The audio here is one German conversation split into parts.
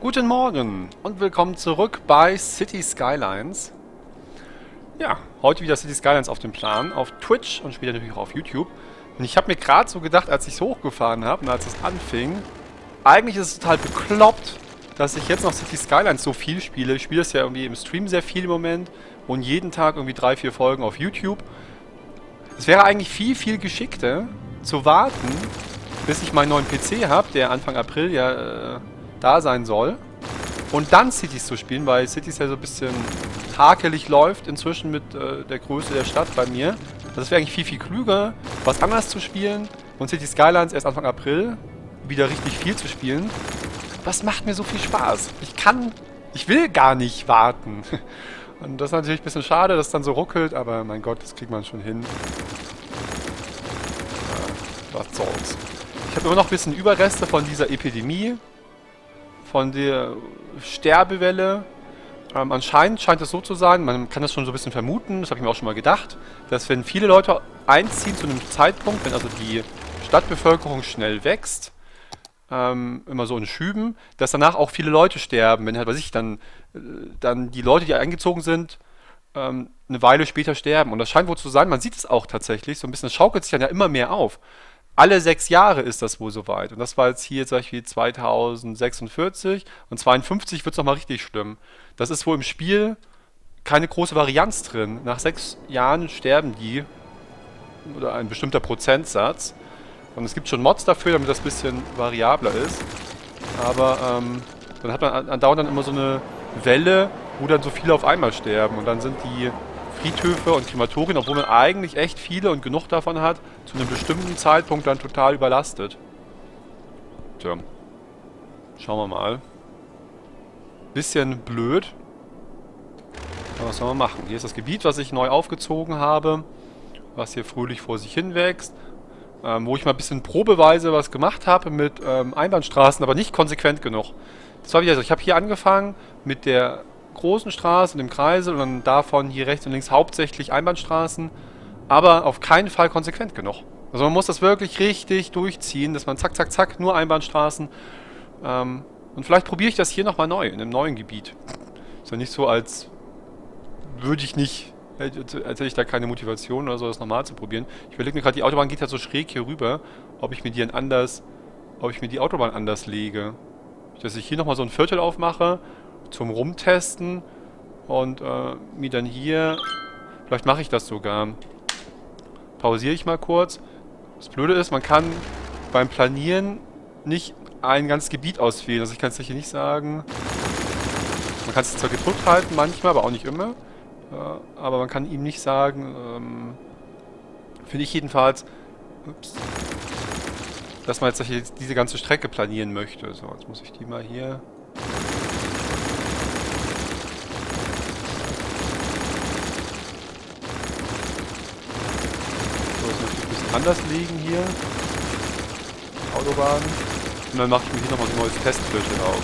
Guten Morgen und willkommen zurück bei City Skylines. Ja, heute wieder City Skylines auf dem Plan, auf Twitch und später natürlich auch auf YouTube. Und ich habe mir gerade so gedacht, als ich es hochgefahren habe und als es anfing, eigentlich ist es total bekloppt, dass ich jetzt noch City Skylines so viel spiele. Ich spiele es ja irgendwie im Stream sehr viel im Moment und jeden Tag irgendwie drei, vier Folgen auf YouTube. Es wäre eigentlich viel, viel geschickter zu warten, bis ich meinen neuen PC habe, der Anfang April ja äh, da sein soll. Und dann Cities zu spielen, weil Cities ja so ein bisschen hakelig läuft inzwischen mit äh, der Größe der Stadt bei mir. Das wäre eigentlich viel, viel klüger, was anders zu spielen. Und City Skylines erst Anfang April wieder richtig viel zu spielen. Was macht mir so viel Spaß? Ich kann, ich will gar nicht warten. Und das ist natürlich ein bisschen schade, dass es dann so ruckelt, aber mein Gott, das kriegt man schon hin. Ja, was soll's. Ich habe immer noch ein bisschen Überreste von dieser Epidemie, von der Sterbewelle. Ähm, anscheinend scheint es so zu sein, man kann das schon so ein bisschen vermuten, das habe ich mir auch schon mal gedacht, dass wenn viele Leute einziehen zu einem Zeitpunkt, wenn also die Stadtbevölkerung schnell wächst, ähm, immer so in Schüben, dass danach auch viele Leute sterben, wenn halt, weiß ich, dann, äh, dann die Leute, die eingezogen sind, ähm, eine Weile später sterben. Und das scheint wohl zu sein, man sieht es auch tatsächlich, so ein bisschen, das schaukelt sich dann ja immer mehr auf alle sechs Jahre ist das wohl soweit. Und das war jetzt hier zum Beispiel 2046 und 52 wird es nochmal richtig schlimm. Das ist wohl im Spiel keine große Varianz drin. Nach sechs Jahren sterben die oder ein bestimmter Prozentsatz. Und es gibt schon Mods dafür, damit das ein bisschen variabler ist. Aber ähm, dann hat man andauernd dann immer so eine Welle, wo dann so viele auf einmal sterben. Und dann sind die Friedhöfe und Krematorien, obwohl man eigentlich echt viele und genug davon hat, zu einem bestimmten Zeitpunkt dann total überlastet. Tja. Schauen wir mal. Bisschen blöd. Aber was soll man machen? Hier ist das Gebiet, was ich neu aufgezogen habe. Was hier fröhlich vor sich hin wächst. Ähm, wo ich mal ein bisschen probeweise was gemacht habe mit ähm, Einbahnstraßen, aber nicht konsequent genug. Das war wieder so. Ich habe hier angefangen mit der großen Straßen im Kreisel und dann davon hier rechts und links hauptsächlich Einbahnstraßen, aber auf keinen Fall konsequent genug. Also man muss das wirklich richtig durchziehen, dass man zack, zack, zack, nur Einbahnstraßen. Ähm, und vielleicht probiere ich das hier nochmal neu, in einem neuen Gebiet. Ist ja nicht so, als würde ich nicht, als hätte ich da keine Motivation oder so, das nochmal zu probieren. Ich überlege mir gerade, die Autobahn geht ja so schräg hier rüber, ob ich mir die anders, ob ich mir die Autobahn anders lege. Dass ich hier nochmal so ein Viertel aufmache zum Rumtesten und äh, mir dann hier, vielleicht mache ich das sogar, pausiere ich mal kurz. Das Blöde ist, man kann beim Planieren nicht ein ganzes Gebiet auswählen. Also ich kann es hier nicht sagen. Man kann es zwar gedrückt halten manchmal, aber auch nicht immer. Äh, aber man kann ihm nicht sagen, ähm, finde ich jedenfalls, ups, dass man jetzt diese ganze Strecke planieren möchte. So, jetzt muss ich die mal hier anders liegen hier. Autobahn. Und dann mache ich mir hier nochmal so ein neues Testviertel auf.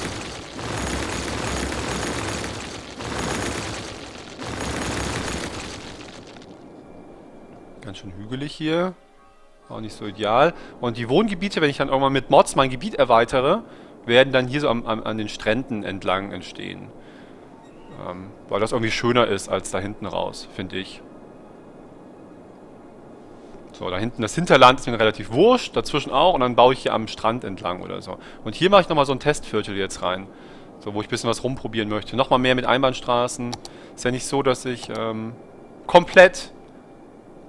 Ganz schön hügelig hier. Auch nicht so ideal. Und die Wohngebiete, wenn ich dann irgendwann mit Mods mein Gebiet erweitere, werden dann hier so am, am, an den Stränden entlang entstehen. Ähm, weil das irgendwie schöner ist als da hinten raus, finde ich. So, da hinten das Hinterland ist mir relativ wurscht, dazwischen auch und dann baue ich hier am Strand entlang oder so. Und hier mache ich nochmal so ein Testviertel jetzt rein. So, wo ich ein bisschen was rumprobieren möchte. Nochmal mehr mit Einbahnstraßen. Ist ja nicht so, dass ich ähm, komplett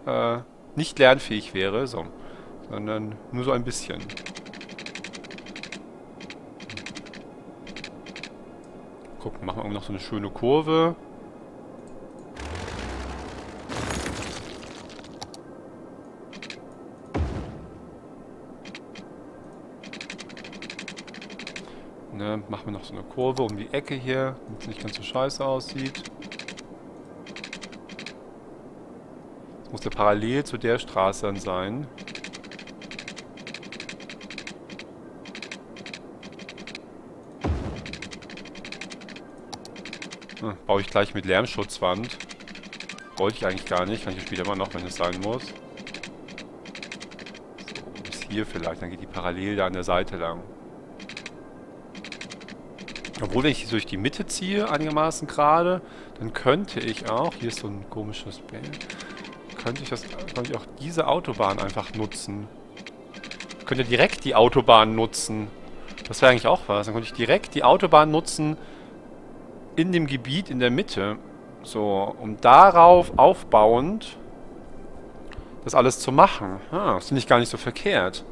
äh, nicht lernfähig wäre, so. Sondern nur so ein bisschen. Gucken, machen wir noch so eine schöne Kurve. Ne, machen wir noch so eine Kurve um die Ecke hier, damit es nicht ganz so scheiße aussieht. Das muss ja parallel zu der Straße dann sein. Hm, baue ich gleich mit Lärmschutzwand. Wollte ich eigentlich gar nicht, kann ich später immer noch, wenn es sein muss. So, bis hier vielleicht, dann geht die parallel da an der Seite lang. Obwohl, wenn ich durch die Mitte ziehe, einigermaßen gerade, dann könnte ich auch, hier ist so ein komisches Bild, könnte ich das, könnte ich auch diese Autobahn einfach nutzen. Ich könnte direkt die Autobahn nutzen. Das wäre eigentlich auch was. Dann könnte ich direkt die Autobahn nutzen in dem Gebiet in der Mitte. So, um darauf aufbauend das alles zu machen. Ah, das finde ich gar nicht so verkehrt.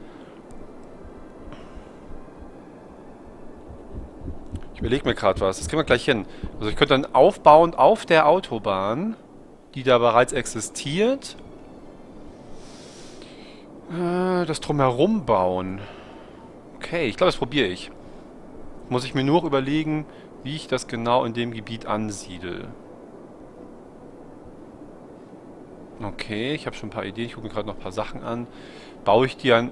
Ich überlege mir gerade was. Das kriegen wir gleich hin. Also ich könnte dann aufbauend auf der Autobahn, die da bereits existiert, äh, das drumherum bauen. Okay, ich glaube, das probiere ich. Muss ich mir nur überlegen, wie ich das genau in dem Gebiet ansiedel. Okay, ich habe schon ein paar Ideen. Ich gucke mir gerade noch ein paar Sachen an. Baue ich die dann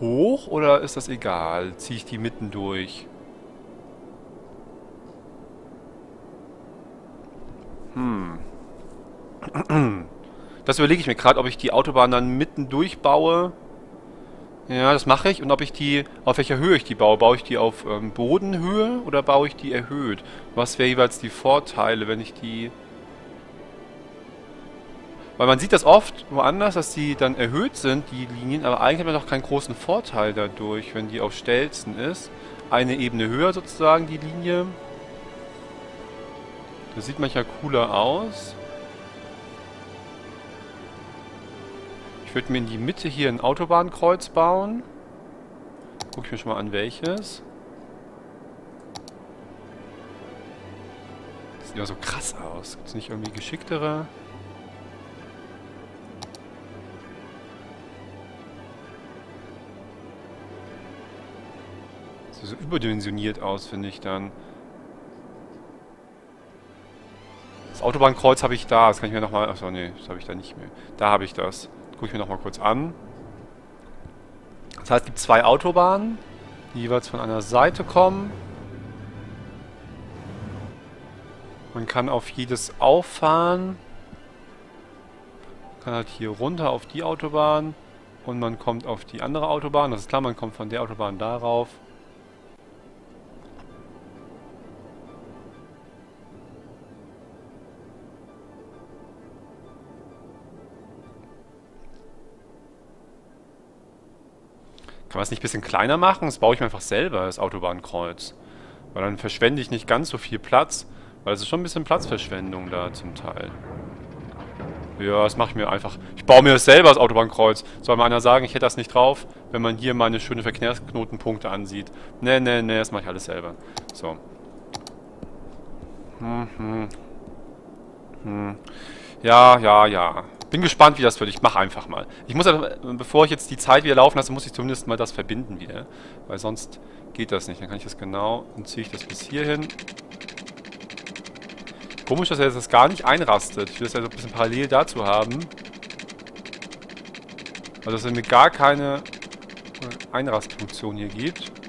hoch oder ist das egal? Ziehe ich die mitten durch? Das überlege ich mir gerade, ob ich die Autobahn dann mitten durchbaue. Ja, das mache ich. Und ob ich die, auf welcher Höhe ich die baue. Baue ich die auf ähm, Bodenhöhe oder baue ich die erhöht? Was wäre jeweils die Vorteile, wenn ich die weil man sieht das oft woanders, dass die dann erhöht sind, die Linien, aber eigentlich hat man doch keinen großen Vorteil dadurch, wenn die auf Stelzen ist. Eine Ebene höher sozusagen, die Linie. Das sieht manchmal cooler aus. Ich würde mir in die Mitte hier ein Autobahnkreuz bauen. Gucke ich mir schon mal an, welches. Das sieht immer so krass aus. Gibt es nicht irgendwie geschicktere? Sieht so überdimensioniert aus, finde ich dann. Das Autobahnkreuz habe ich da. Das kann ich mir nochmal... Achso, nee, das habe ich da nicht mehr. Da habe ich das. Gucke ich mir nochmal kurz an. Das heißt, es gibt zwei Autobahnen, die jeweils von einer Seite kommen. Man kann auf jedes auffahren. Man kann halt hier runter auf die Autobahn und man kommt auf die andere Autobahn. Das ist klar, man kommt von der Autobahn darauf. Kann man es nicht ein bisschen kleiner machen? Das baue ich mir einfach selber, das Autobahnkreuz. Weil dann verschwende ich nicht ganz so viel Platz. Weil es ist schon ein bisschen Platzverschwendung da zum Teil. Ja, das mache ich mir einfach. Ich baue mir das selber, das Autobahnkreuz. Soll mal einer sagen, ich hätte das nicht drauf, wenn man hier meine schöne Verkehrsknotenpunkte ansieht. Ne, ne, ne, das mache ich alles selber. So. Hm, hm. Hm. Ja, ja, ja. Bin gespannt, wie das wird. Ich mache einfach mal. Ich muss, bevor ich jetzt die Zeit wieder laufen lasse, muss ich zumindest mal das verbinden wieder. Weil sonst geht das nicht. Dann kann ich das genau, dann ziehe ich das bis hierhin. Komisch, dass er das gar nicht einrastet. Ich will das ja so ein bisschen parallel dazu haben. Also, dass er mir gar keine Einrastfunktion hier gibt.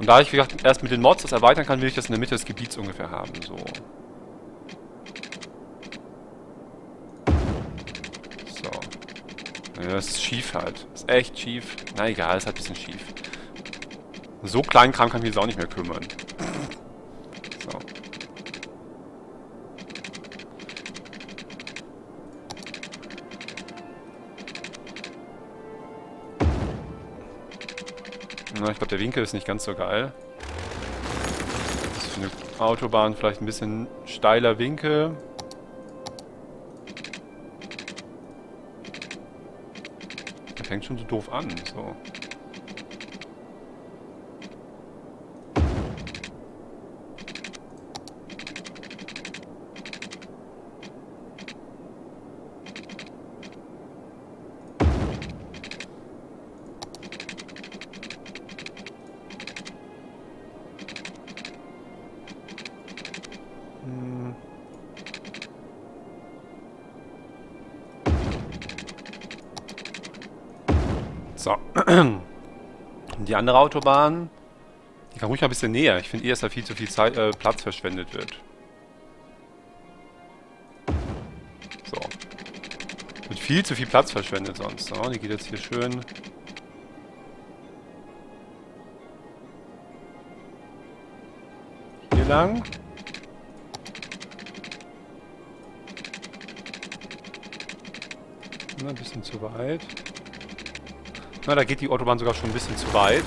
Und da ich, wie gesagt, erst mit den Mods das erweitern kann, will ich das in der Mitte des Gebiets ungefähr haben. So. So. Ja, das ist schief halt. Ist echt schief. Na egal, ist halt ein bisschen schief. So kleinen Kram kann ich mich jetzt auch nicht mehr kümmern. Na, ich glaube, der Winkel ist nicht ganz so geil. Das ist für eine Autobahn vielleicht ein bisschen steiler Winkel. Der fängt schon so doof an. So. andere Autobahn. Die kann ruhig mal ein bisschen näher. Ich finde eher, dass da viel zu viel Zeit, äh, Platz verschwendet wird. So. Wird viel zu viel Platz verschwendet sonst. So, die geht jetzt hier schön... Hier lang. Na, ein bisschen zu weit. Na, da geht die Autobahn sogar schon ein bisschen zu weit.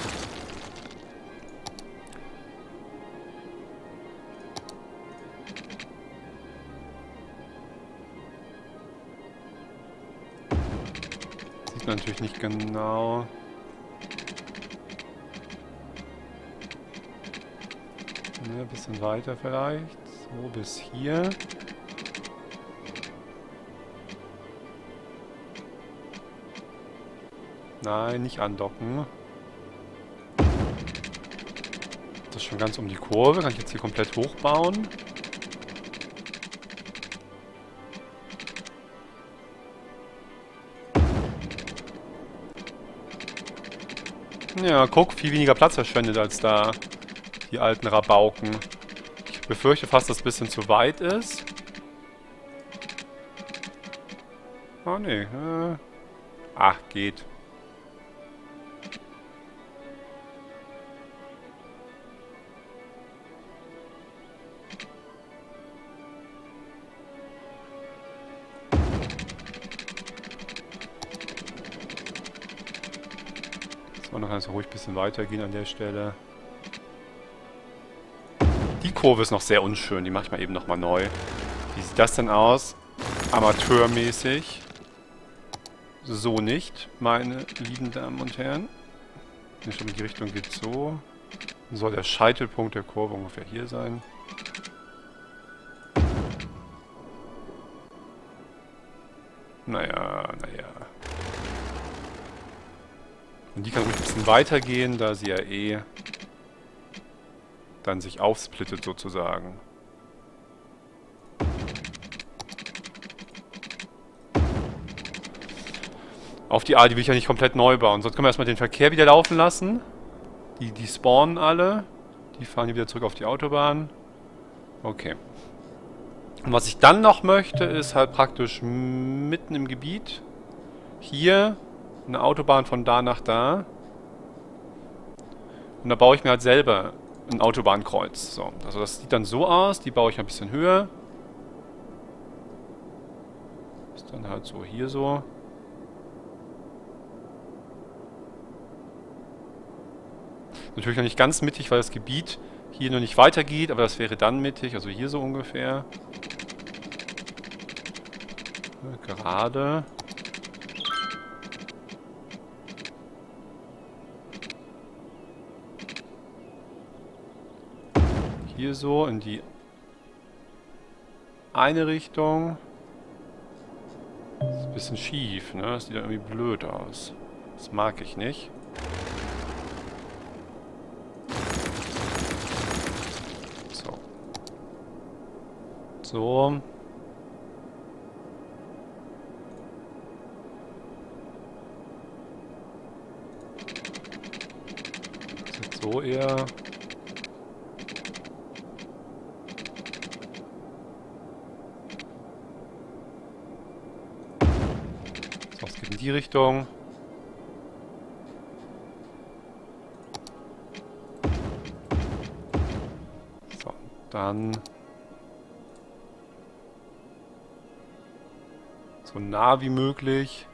Sieht man natürlich nicht genau. Ne, ein bisschen weiter vielleicht. So, bis hier. Nein, nicht andocken. Das ist schon ganz um die Kurve. Kann ich jetzt hier komplett hochbauen. Ja, guck, viel weniger Platz verschwendet als da die alten Rabauken. Ich befürchte fast, dass es ein bisschen zu weit ist. Oh ne. Äh. Ach, geht. Kann es ruhig ein bisschen weitergehen an der Stelle. Die Kurve ist noch sehr unschön. Die mache ich mal eben nochmal neu. Wie sieht das denn aus? Amateurmäßig. So nicht, meine lieben Damen und Herren. Ich glaube, die Richtung geht so. Dann soll der Scheitelpunkt der Kurve ungefähr hier sein. Naja, naja. Und die kann ruhig ein bisschen weitergehen, da sie ja eh dann sich aufsplittet sozusagen. Auf die A, die will ich ja nicht komplett neu bauen. Sonst können wir erstmal den Verkehr wieder laufen lassen. Die, die spawnen alle. Die fahren hier wieder zurück auf die Autobahn. Okay. Und was ich dann noch möchte, ist halt praktisch mitten im Gebiet hier eine Autobahn von da nach da. Und da baue ich mir halt selber ein Autobahnkreuz. So, also das sieht dann so aus, die baue ich ein bisschen höher. Ist dann halt so hier so. Natürlich noch nicht ganz mittig, weil das Gebiet hier noch nicht weitergeht, aber das wäre dann mittig, also hier so ungefähr. Gerade. Hier so in die eine Richtung. Ist ein bisschen schief, ne? Das sieht irgendwie blöd aus. Das mag ich nicht. So. So. so eher. Die Richtung. So, dann so nah wie möglich.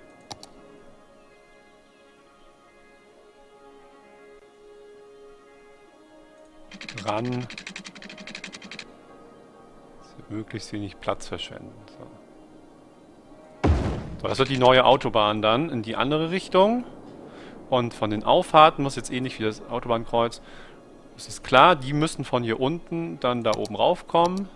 Ran. Möglichst wenig Platz verschwenden. So. So, das wird die neue Autobahn dann in die andere Richtung. Und von den Auffahrten muss jetzt ähnlich wie das Autobahnkreuz. Es ist klar, die müssen von hier unten dann da oben raufkommen.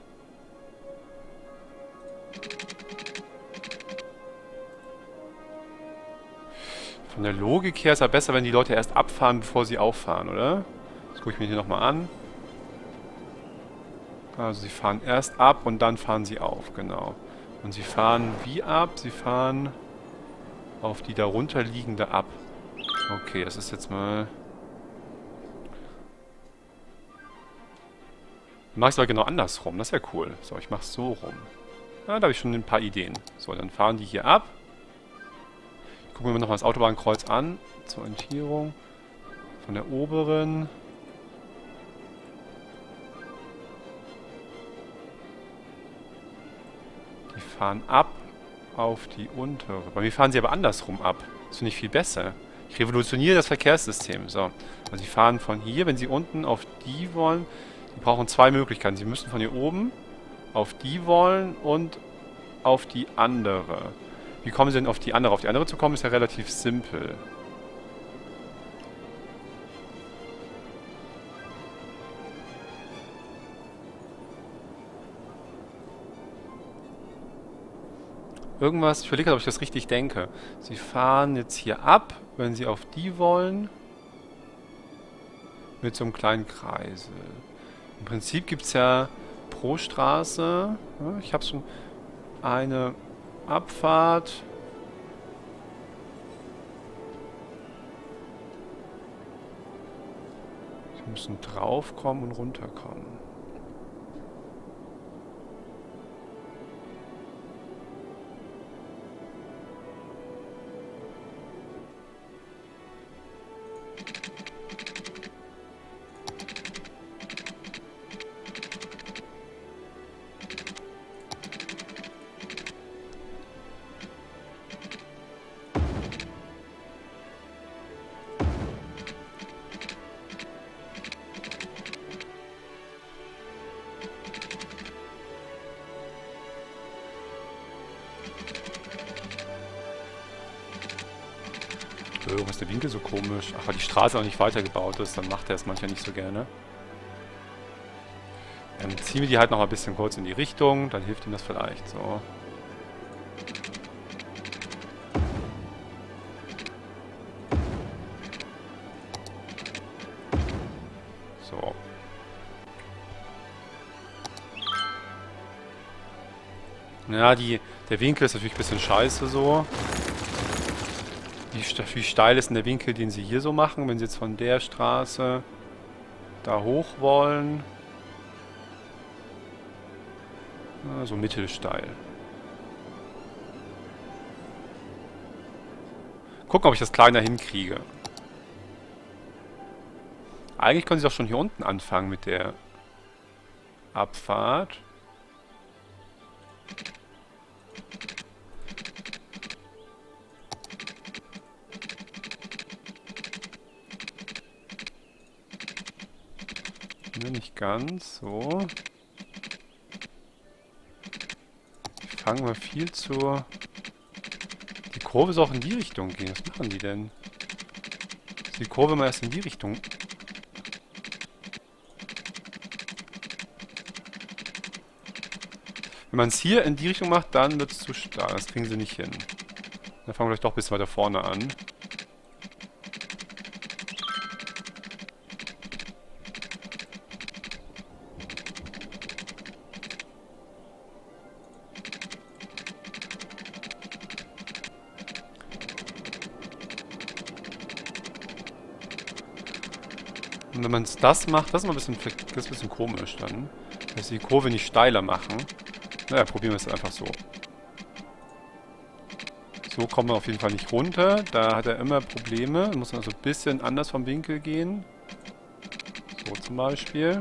Von der Logik her ist es ja besser, wenn die Leute erst abfahren, bevor sie auffahren, oder? Das gucke ich mir hier nochmal an. Also sie fahren erst ab und dann fahren sie auf, genau. Und sie fahren wie ab? Sie fahren auf die darunter liegende ab. Okay, das ist jetzt mal... Mach ich es aber genau andersrum. Das ist ja cool. So, ich mach's so rum. Ja, da habe ich schon ein paar Ideen. So, dann fahren die hier ab. Gucken wir noch mal das Autobahnkreuz an. Zur Orientierung. Von der oberen. Fahren ab auf die untere. Bei mir fahren sie aber andersrum ab. Das finde ich viel besser. Ich revolutioniere das Verkehrssystem. So. Also sie fahren von hier, wenn sie unten auf die wollen. Sie brauchen zwei Möglichkeiten. Sie müssen von hier oben auf die wollen und auf die andere. Wie kommen sie denn auf die andere? Auf die andere zu kommen ist ja relativ simpel. Irgendwas, ich überlege, ob ich das richtig denke. Sie fahren jetzt hier ab, wenn sie auf die wollen. Mit so einem kleinen Kreisel. Im Prinzip gibt es ja pro Straße, ich habe schon eine Abfahrt. Sie müssen draufkommen und runterkommen. Der Winkel so komisch? Ach, weil die Straße auch nicht weitergebaut ist, dann macht er es manchmal nicht so gerne. Dann ziehen wir die halt noch ein bisschen kurz in die Richtung, dann hilft ihm das vielleicht. So. So. Ja, die, der Winkel ist natürlich ein bisschen scheiße so. Wie, wie steil ist denn der Winkel, den Sie hier so machen, wenn Sie jetzt von der Straße da hoch wollen? So mittelsteil. Gucken, ob ich das kleiner hinkriege. Eigentlich können Sie doch schon hier unten anfangen mit der Abfahrt. Nicht ganz. So. Die fangen wir viel zu... Die Kurve soll auch in die Richtung gehen. Was machen die denn? Die Kurve mal erst in die Richtung. Wenn man es hier in die Richtung macht, dann wird es zu stark. Das kriegen sie nicht hin. Dann fangen wir vielleicht doch ein bisschen weiter vorne an. Und wenn man das macht, das ist mal ein bisschen, das ein bisschen komisch dann. Dass die Kurve nicht steiler machen. Naja, probieren wir es einfach so. So kommen wir auf jeden Fall nicht runter. Da hat er immer Probleme. Muss man also ein bisschen anders vom Winkel gehen. So zum Beispiel.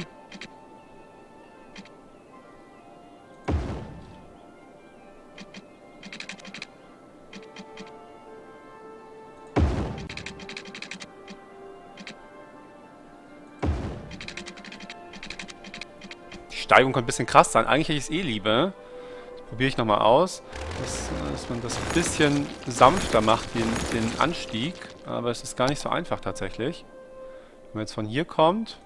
Steigung kann ein bisschen krass sein. Eigentlich hätte ich es eh lieber. Probiere ich nochmal aus. Dass, dass, man das ein bisschen sanfter macht, den, den Anstieg. Aber es ist gar nicht so einfach tatsächlich. Wenn man jetzt von hier kommt...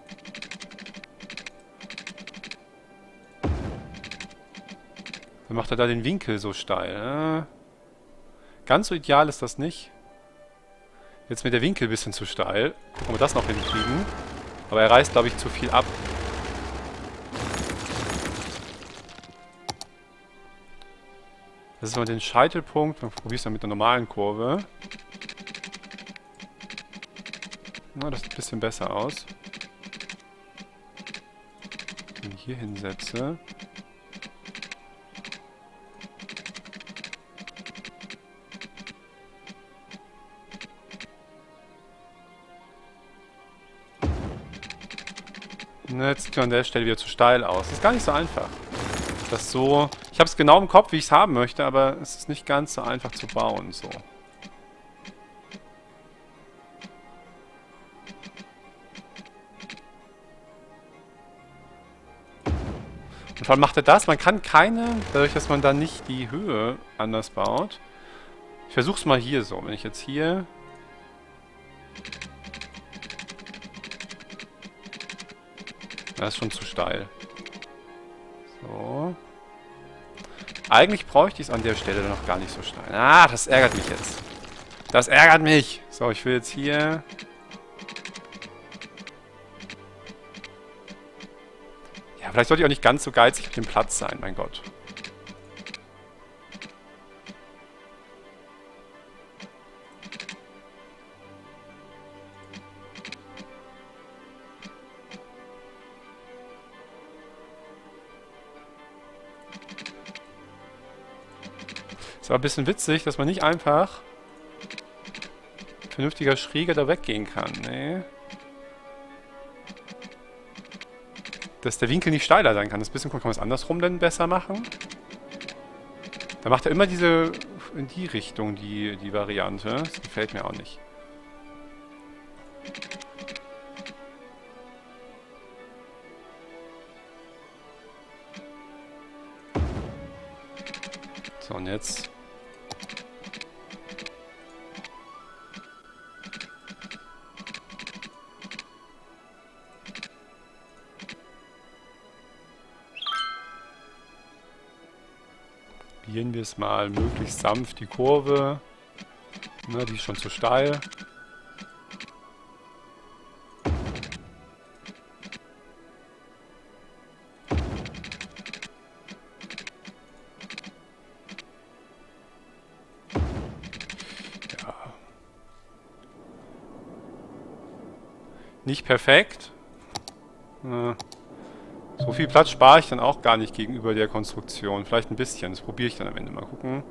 Dann macht er da den Winkel so steil. Ganz so ideal ist das nicht. Jetzt mit der Winkel ein bisschen zu steil. Gucken, ob wir das noch hinkriegen. Aber er reißt, glaube ich, zu viel ab. Das ist mal den Scheitelpunkt. Dann probier's dann mit der normalen Kurve. Na, das sieht ein bisschen besser aus. Wenn ich hier hinsetze. Jetzt sieht an der Stelle wieder zu steil aus. Das ist gar nicht so einfach. Das so... Ich habe es genau im Kopf, wie ich es haben möchte, aber es ist nicht ganz so einfach zu bauen, so. Und allem macht er das, man kann keine, dadurch, dass man dann nicht die Höhe anders baut. Ich versuch's mal hier so, wenn ich jetzt hier... Das ist schon zu steil. So. Eigentlich bräuchte ich es an der Stelle noch gar nicht so steil. Ah, das ärgert mich jetzt. Das ärgert mich. So, ich will jetzt hier... Ja, vielleicht sollte ich auch nicht ganz so geizig mit dem Platz sein, mein Gott. Ist aber ein bisschen witzig, dass man nicht einfach vernünftiger Schräger da weggehen kann. Nee. Dass der Winkel nicht steiler sein kann. Das bisschen kann man es andersrum denn besser machen. Da macht er immer diese in die Richtung, die, die Variante. Das gefällt mir auch nicht. So, und jetzt probieren wir es mal möglichst sanft, die Kurve. Ne, die ist schon zu steil. Ja. Nicht perfekt. Ja. So viel Platz spare ich dann auch gar nicht gegenüber der Konstruktion. Vielleicht ein bisschen. Das probiere ich dann am Ende. Mal gucken.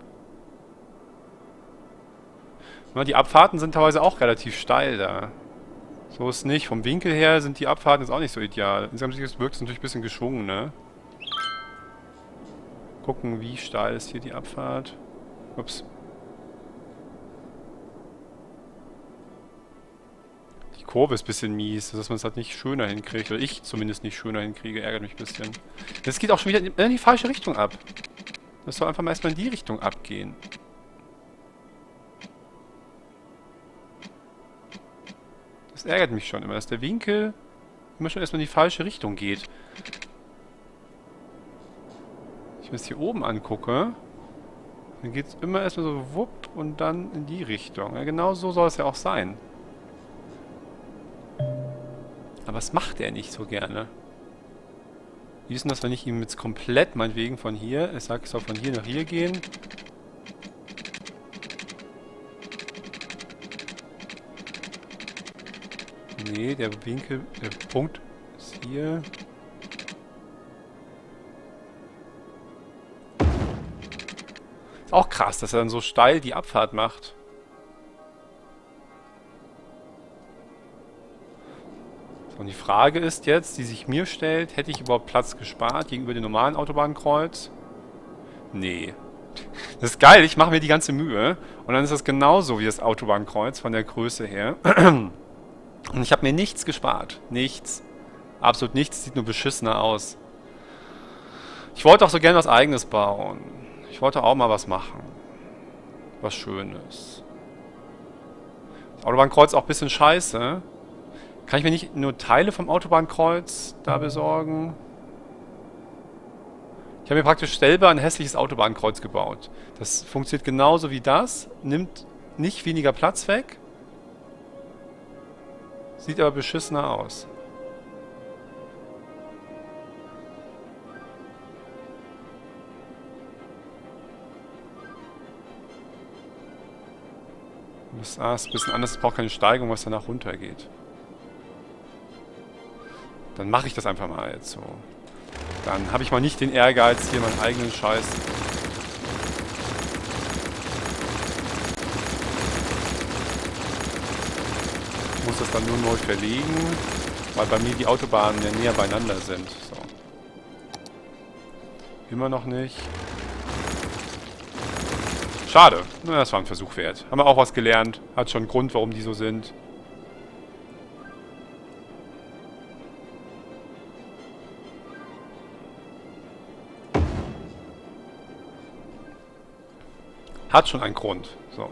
die Abfahrten sind teilweise auch relativ steil da. So ist nicht. Vom Winkel her sind die Abfahrten jetzt auch nicht so ideal. Insgesamt wirkt es natürlich ein bisschen geschwungen, ne? Gucken, wie steil ist hier die Abfahrt. Ups. Kurve ist ein bisschen mies, dass man es halt nicht schöner hinkriegt. Oder ich zumindest nicht schöner hinkriege, ärgert mich ein bisschen. Das geht auch schon wieder in die falsche Richtung ab. Das soll einfach mal erstmal in die Richtung abgehen. Das ärgert mich schon immer, dass der Winkel immer schon erstmal in die falsche Richtung geht. Wenn ich mir das hier oben angucke, dann geht es immer erstmal so wupp und dann in die Richtung. Ja, genau so soll es ja auch sein. Aber das macht er nicht so gerne. Wie ist denn das, wenn ich ihm jetzt komplett, meinetwegen von hier, ich sag, ich soll von hier nach hier gehen. Nee, der Winkel, der Punkt ist hier. Ist auch krass, dass er dann so steil die Abfahrt macht. Und die Frage ist jetzt, die sich mir stellt, hätte ich überhaupt Platz gespart gegenüber dem normalen Autobahnkreuz? Nee. Das ist geil, ich mache mir die ganze Mühe und dann ist das genauso wie das Autobahnkreuz von der Größe her. Und ich habe mir nichts gespart. Nichts. Absolut nichts. Sieht nur beschissener aus. Ich wollte auch so gerne was eigenes bauen. Ich wollte auch mal was machen. Was Schönes. Das Autobahnkreuz auch ein bisschen scheiße. Kann ich mir nicht nur Teile vom Autobahnkreuz da besorgen? Ich habe mir praktisch selber ein hässliches Autobahnkreuz gebaut. Das funktioniert genauso wie das, nimmt nicht weniger Platz weg, sieht aber beschissener aus. Das ah, ist ein bisschen anders, es braucht keine Steigung, was danach runtergeht. Dann mache ich das einfach mal jetzt so. Dann habe ich mal nicht den Ehrgeiz, hier meinen eigenen Scheiß muss das dann nur neu verlegen, weil bei mir die Autobahnen ja näher beieinander sind. So. Immer noch nicht. Schade. Na, das war ein Versuch wert. Haben wir auch was gelernt. Hat schon einen Grund, warum die so sind. Hat schon einen Grund. So.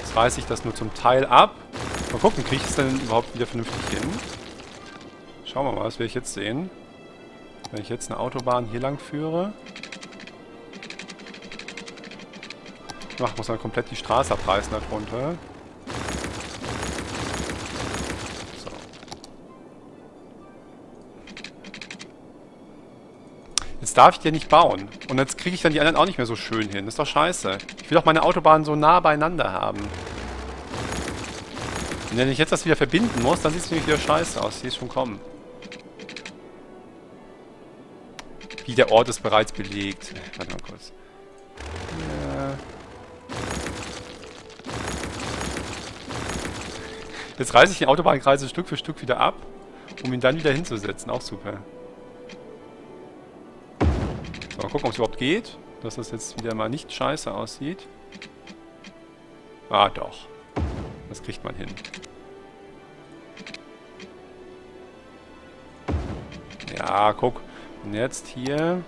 Jetzt reiße ich das nur zum Teil ab. Mal gucken, kriege ich es denn überhaupt wieder vernünftig hin? Schauen wir mal, was werde ich jetzt sehen. Wenn ich jetzt eine Autobahn hier lang führe. Ach, muss man komplett die Straße abreißen darunter. Jetzt darf ich die nicht bauen. Und jetzt kriege ich dann die anderen auch nicht mehr so schön hin. Das ist doch scheiße. Ich will doch meine Autobahnen so nah beieinander haben. Und wenn ich jetzt das wieder verbinden muss, dann sieht es nämlich wieder scheiße aus. Hier ist schon kommen. Wie der Ort ist bereits belegt. Warte mal kurz. Ja. Jetzt reiße ich den Autobahnkreis Stück für Stück wieder ab, um ihn dann wieder hinzusetzen. Auch super. Mal gucken, ob es überhaupt geht. Dass das jetzt wieder mal nicht scheiße aussieht. Ah, doch. Das kriegt man hin. Ja, guck. Und jetzt hier.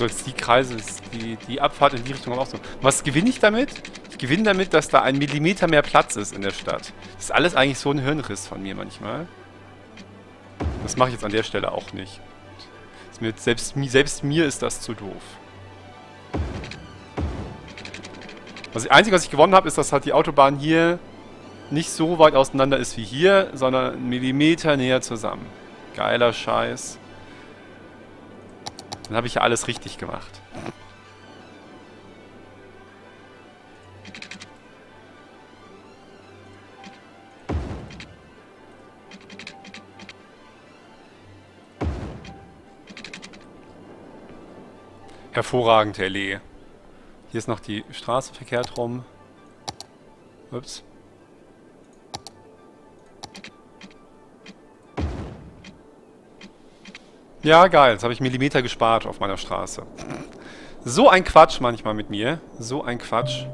So, jetzt die Kreise, die, die Abfahrt in die Richtung auch so. Was gewinne ich damit? Ich gewinne damit, dass da ein Millimeter mehr Platz ist in der Stadt. Das ist alles eigentlich so ein Hirnriss von mir manchmal. Das mache ich jetzt an der Stelle auch nicht. Mir, selbst, selbst mir ist das zu doof. Das Einzige, was ich gewonnen habe, ist, dass halt die Autobahn hier nicht so weit auseinander ist wie hier, sondern einen Millimeter näher zusammen. Geiler Scheiß. Dann habe ich ja alles richtig gemacht. Hervorragend, Herr. Hier ist noch die Straße verkehrt rum. Ups. Ja, geil. Jetzt habe ich Millimeter gespart auf meiner Straße. So ein Quatsch manchmal mit mir. So ein Quatsch.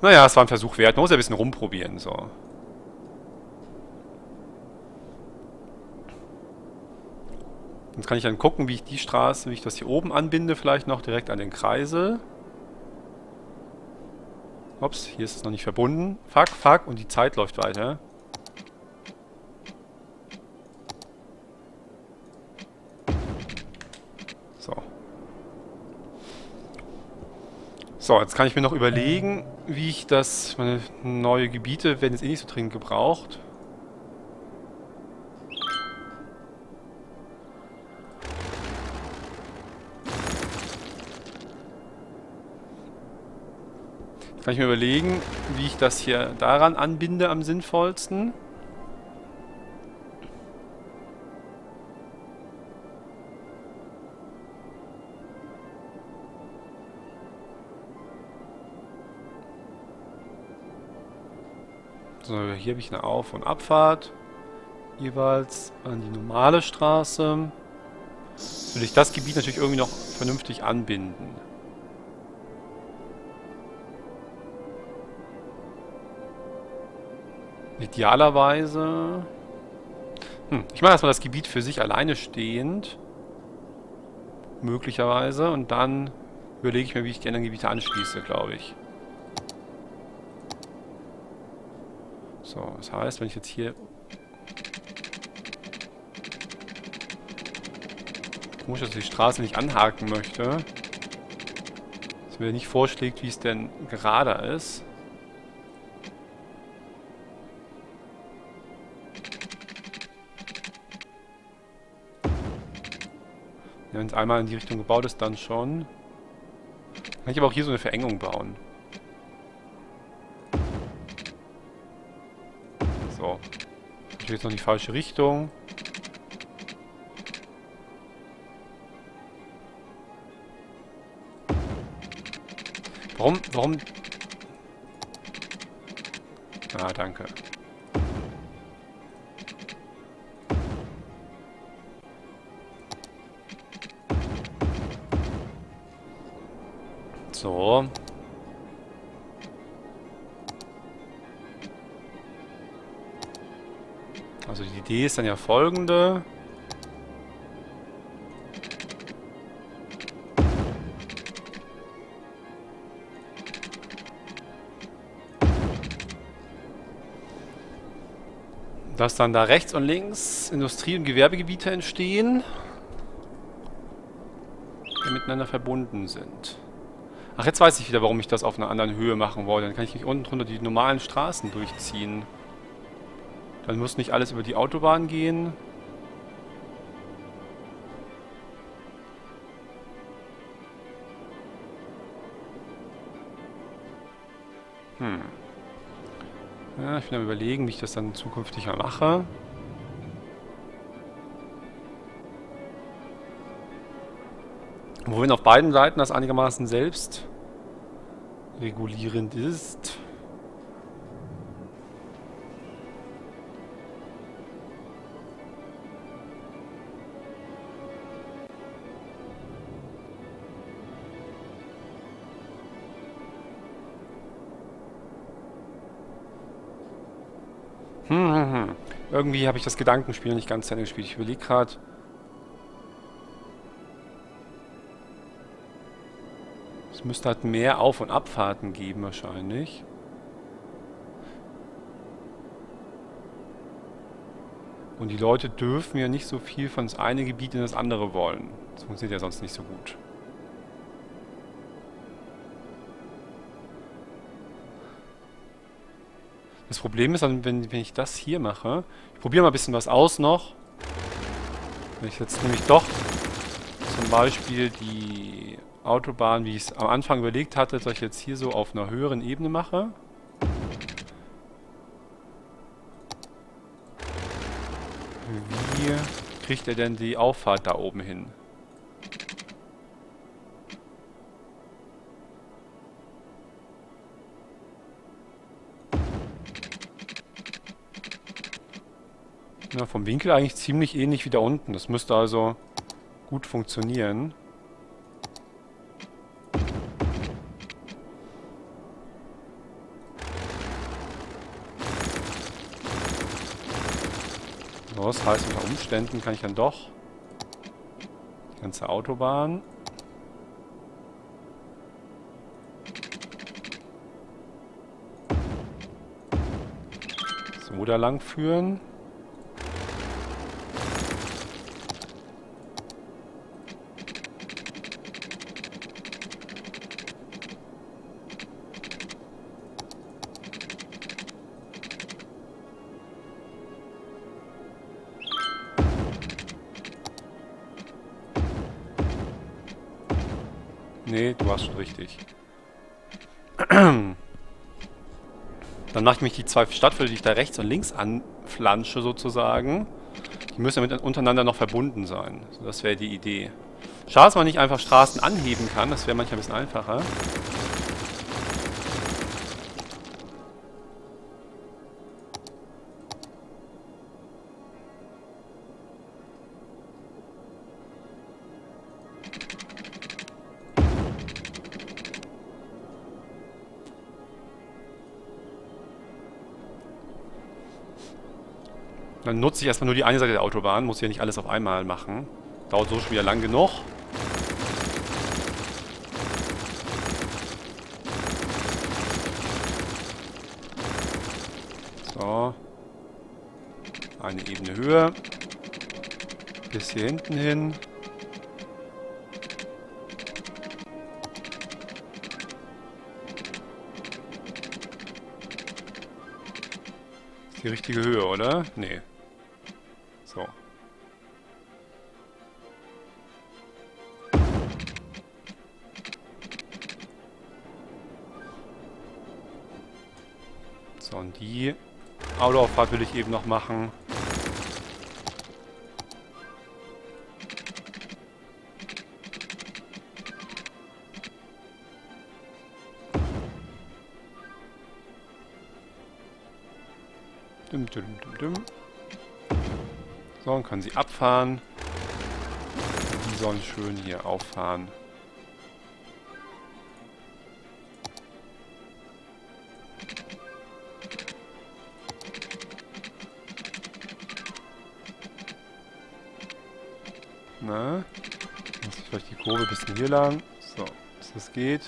Naja, es war ein Versuch wert. Man muss ja ein bisschen rumprobieren, so. Jetzt kann ich dann gucken, wie ich die Straße, wie ich das hier oben anbinde, vielleicht noch direkt an den Kreisel. Ups, hier ist es noch nicht verbunden. Fuck, fuck, und die Zeit läuft weiter. So, jetzt kann ich mir noch überlegen, wie ich das... Meine neue Gebiete werden jetzt eh nicht so dringend gebraucht. Jetzt kann ich mir überlegen, wie ich das hier daran anbinde am sinnvollsten. So, hier habe ich eine Auf- und Abfahrt. Jeweils an die normale Straße. Will ich das Gebiet natürlich irgendwie noch vernünftig anbinden. Idealerweise... Hm, ich mache erstmal das Gebiet für sich alleine stehend. Möglicherweise. Und dann überlege ich mir, wie ich die anderen Gebiete anschließe, glaube ich. So, das heißt, wenn ich jetzt hier... Komisch, dass ich die Straße nicht anhaken möchte. Dass mir nicht vorschlägt, wie es denn gerader ist. Wenn es einmal in die Richtung gebaut ist, dann schon. Kann ich aber auch hier so eine Verengung bauen. ich jetzt noch in die falsche Richtung. Warum, warum... Ah, danke. So, Idee ist dann ja folgende. Dass dann da rechts und links Industrie- und Gewerbegebiete entstehen, die miteinander verbunden sind. Ach, jetzt weiß ich wieder, warum ich das auf einer anderen Höhe machen wollte. Dann kann ich nicht unten drunter die normalen Straßen durchziehen. Dann muss nicht alles über die Autobahn gehen. Hm. Ja, ich bin am überlegen, wie ich das dann zukünftig mal mache. Wohin auf beiden Seiten das einigermaßen selbst regulierend ist. Irgendwie habe ich das Gedankenspiel nicht ganz zu Ende gespielt. Ich überlege gerade. Es müsste halt mehr Auf- und Abfahrten geben wahrscheinlich. Und die Leute dürfen ja nicht so viel von das eine Gebiet in das andere wollen. Das funktioniert ja sonst nicht so gut. Das Problem ist wenn, wenn ich das hier mache, ich probiere mal ein bisschen was aus noch. Wenn ich jetzt nämlich doch zum Beispiel die Autobahn, wie ich es am Anfang überlegt hatte, dass ich jetzt hier so auf einer höheren Ebene mache. Wie kriegt er denn die Auffahrt da oben hin? Ja, vom Winkel eigentlich ziemlich ähnlich wie da unten. Das müsste also gut funktionieren. Das heißt, unter Umständen kann ich dann doch die ganze Autobahn so da lang führen. Nee, du hast schon richtig. Dann mache ich mich die zwei Stadtviertel, die ich da rechts und links anflansche sozusagen. Die müssen ja untereinander noch verbunden sein. Das wäre die Idee. Schade, dass man nicht einfach Straßen anheben kann. Das wäre manchmal ein bisschen einfacher. Dann nutze ich erstmal nur die eine Seite der Autobahn, muss ja nicht alles auf einmal machen. Dauert so schon wieder lang genug. So. Eine Ebene höher. Bis hier hinten hin. Ist die richtige Höhe, oder? Nee. So. So, und die Autoauffahrt will ich eben noch machen. Dum, dum, dum, dum. So, dann können sie abfahren. Die sollen schön hier auffahren. Na? Muss ich vielleicht die Kurve ein bisschen hier lang. So, dass das geht.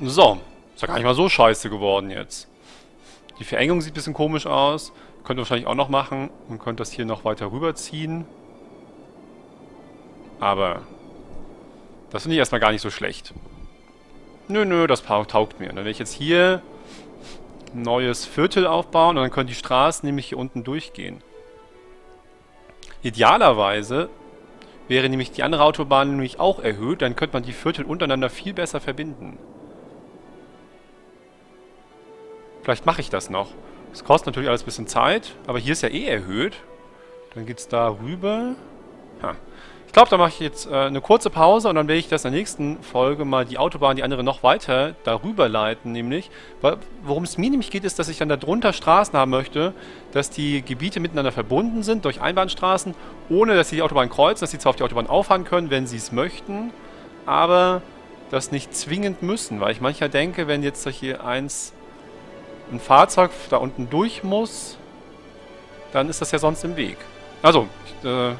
So, ja gar nicht mal so scheiße geworden jetzt. Die Verengung sieht ein bisschen komisch aus. Könnt ihr wahrscheinlich auch noch machen. Und könnt das hier noch weiter rüberziehen. Aber das finde ich erstmal gar nicht so schlecht. Nö, nö, das taugt mir. Dann werde ich jetzt hier ein neues Viertel aufbauen und dann können die Straßen nämlich hier unten durchgehen. Idealerweise wäre nämlich die andere Autobahn nämlich auch erhöht, dann könnte man die Viertel untereinander viel besser verbinden. Vielleicht mache ich das noch. Das kostet natürlich alles ein bisschen Zeit, aber hier ist ja eh erhöht. Dann geht es da rüber. Ha. Ich glaube, da mache ich jetzt äh, eine kurze Pause und dann werde ich das in der nächsten Folge mal die Autobahn, die andere noch weiter darüber leiten, nämlich. Worum es mir nämlich geht, ist, dass ich dann darunter Straßen haben möchte, dass die Gebiete miteinander verbunden sind durch Einbahnstraßen, ohne dass sie die Autobahn kreuzen, dass sie zwar auf die Autobahn auffahren können, wenn sie es möchten, aber das nicht zwingend müssen, weil ich manchmal denke, wenn jetzt hier eins ein Fahrzeug da unten durch muss, dann ist das ja sonst im Weg. Also, äh,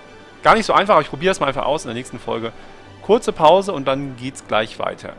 gar nicht so einfach, aber ich probiere es mal einfach aus in der nächsten Folge. Kurze Pause und dann geht's gleich weiter.